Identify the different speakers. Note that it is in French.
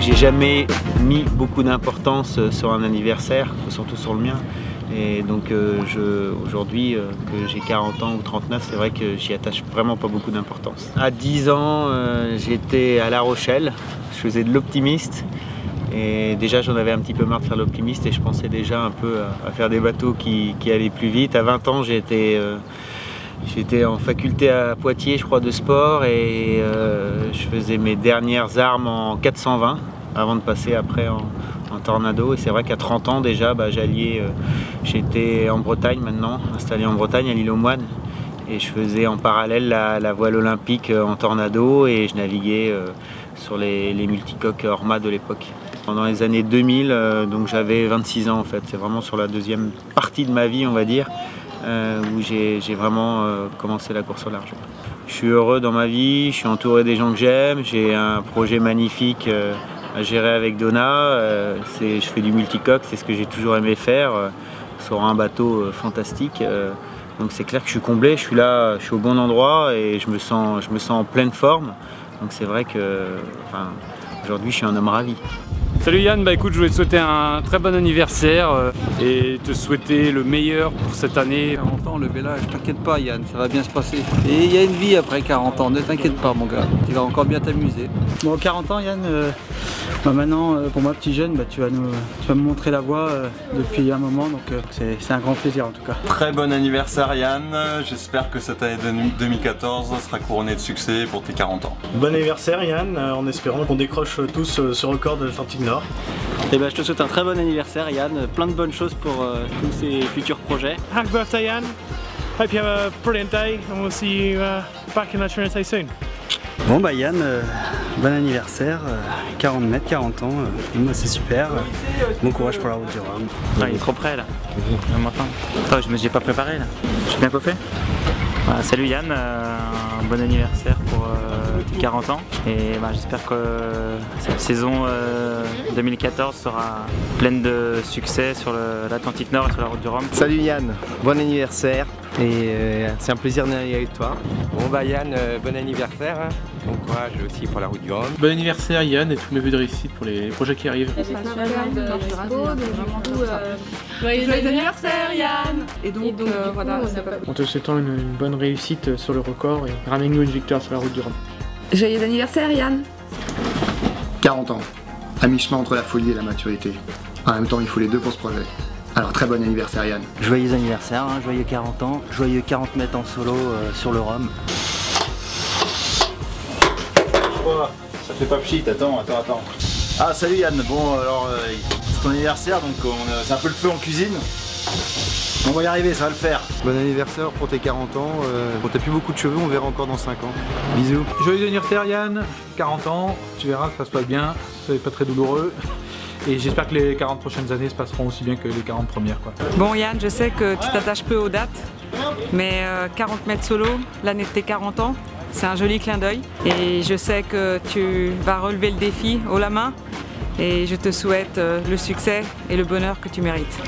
Speaker 1: J'ai jamais mis beaucoup d'importance sur un anniversaire, surtout sur le mien. Et donc euh, aujourd'hui euh, que j'ai 40 ans ou 39, c'est vrai que j'y attache vraiment pas beaucoup d'importance. À 10 ans, euh, j'étais à La Rochelle, je faisais de l'optimiste. Et déjà j'en avais un petit peu marre de faire l'optimiste et je pensais déjà un peu à, faire des bateaux qui, allaient plus vite. À 20 ans j'étais J'étais en faculté à Poitiers, je crois, de sport et je faisais mes dernières armes en 420 avant de passer après en, en tornado. Et c'est vrai qu'à 30 ans déjà, bah, euh, j'étais en Bretagne maintenant, installé en Bretagne à l'île aux Moines. Et je faisais en parallèle la, voile olympique euh, en tornado et je naviguais euh, sur les, multicoques Orma de l'époque. Pendant les années 2000, euh, donc j'avais 26 ans en fait. C'est vraiment sur la deuxième partie de ma vie, on va dire où j'ai vraiment commencé la course au large. Je suis heureux dans ma vie, je suis entouré des gens que j'aime, j'ai un projet magnifique gérer avec Donna. euh, je fais du multicoque, c'est ce que j'ai toujours aimé faire, euh, sur un bateau euh, fantastique. donc c'est clair que je suis comblé, je suis là, je suis au bon endroit et je me sens, je me sens en pleine forme. Donc c'est vrai que aujourd'hui je suis un homme ravi.
Speaker 2: Salut Yann, bah écoute, je voulais te souhaiter un très bon anniversaire euh, et te souhaiter le meilleur pour cette année.
Speaker 3: 40 ans, le bel âge, t'inquiète pas Yann, ça va bien se passer. Et il y a une vie après 40 ans, ne t'inquiète pas mon gars, tu vas encore bien t'amuser.
Speaker 4: Bon, 40 ans, Yann, euh, bah maintenant, euh, pour moi, petit jeune, bah, tu, vas nous, tu vas me montrer la voie euh, depuis un moment, donc euh, c'est c'est un grand plaisir en tout cas.
Speaker 5: Très bon anniversaire Yann, j'espère que cette année 2014 sera couronnée de succès pour tes 40 ans.
Speaker 6: Bon anniversaire Yann, en espérant qu'on décroche tous ce record de l'Atlantique Nord.
Speaker 4: Et ben, je te souhaite un très bon anniversaire, Yann, plein de bonnes choses pour euh, tous ces futurs projets.
Speaker 7: Happy birthday, Jan. Hope you have a brilliant day and we'll see you uh, back in La Trinité soon.
Speaker 4: Bon, bah Yann, euh, bon anniversaire, euh, 40 mètres, 40 ans, euh, moi, c'est super. Bon courage pour la route du Rhum.
Speaker 8: il est trop près là. Le matin. Attends, je me suis pas préparé là. Je suis bien coiffé. Voilà, salut Yann, euh, un bon anniversaire pour euh, 40 ans. Et bah, j'espère que euh, cette saison euh, 2014 sera pleine de succès sur l'Atlantique Nord et sur la route du Rhum.
Speaker 9: Salut Yann, bon anniversaire et euh, c'est un plaisir d'être avec toi.
Speaker 10: Bon bah Yann, euh, bon anniversaire, hein. bon courage aussi pour la route du Rhum.
Speaker 7: Bon anniversaire, Yann, et tous mes vœux de réussite pour les projets qui arrivent.
Speaker 11: Joyeux anniversaire Yann Et donc, euh, voilà,
Speaker 7: En te souhaitant une, une bonne réussite sur le record et ramène-nous une victoire sur la route du Rhum.
Speaker 11: Joyeux anniversaire Yann
Speaker 12: 40 ans, à mi-chemin entre la folie et la maturité. En même temps, il faut les deux pour ce projet. Alors très bon anniversaire Yann.
Speaker 4: Joyeux anniversaire, hein, joyeux 40 ans, joyeux 40 mètres en solo euh, sur le Rhum.
Speaker 13: Quoi Ça fait pas pchit, attends, attends, attends. Ah salut Yann, bon alors euh, c'est ton anniversaire donc on, euh, c'est un peu le feu en cuisine. On va y arriver, ça va le faire.
Speaker 9: Bon anniversaire pour tes 40 ans. Euh, bon, t'as plus beaucoup de cheveux, on verra encore dans 5 ans. Bisous.
Speaker 14: Joyeux anniversaire Yann, 40 ans, tu verras, ça se passe bien, c'est pas très douloureux. Et j'espère que les 40 prochaines années se passeront aussi bien que les 40 premières. Quoi.
Speaker 11: Bon Yann, je sais que tu t'attaches peu aux dates, mais euh, 40 mètres solo, l'année de tes 40 ans, c'est un joli clin d'œil. Et je sais que tu vas relever le défi haut la main. Et je te souhaite euh, le succès et le bonheur que tu mérites.